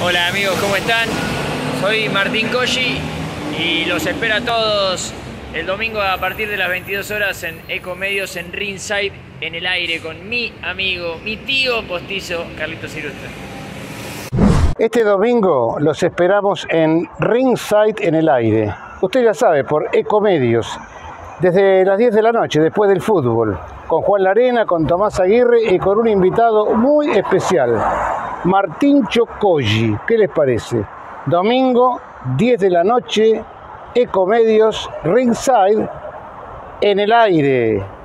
Hola amigos, ¿cómo están? Soy Martín Coggi y los espero a todos el domingo a partir de las 22 horas en Ecomedios en Ringside en el aire con mi amigo, mi tío postizo Carlitos Ilustra. Este domingo los esperamos en Ringside en el aire. Usted ya sabe, por Ecomedios, desde las 10 de la noche, después del fútbol, con Juan Larena, con Tomás Aguirre y con un invitado muy especial, Martín Chocoyi. ¿Qué les parece? Domingo, 10 de la noche, Ecomedios, Ringside, en el aire.